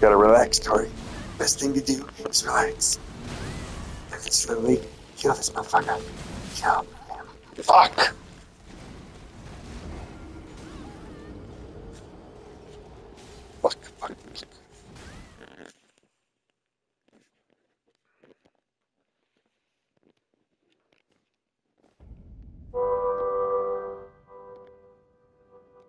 gotta relax, Tori. Best thing to do is relax. If it's really kill this motherfucker. Kill him. Fuck!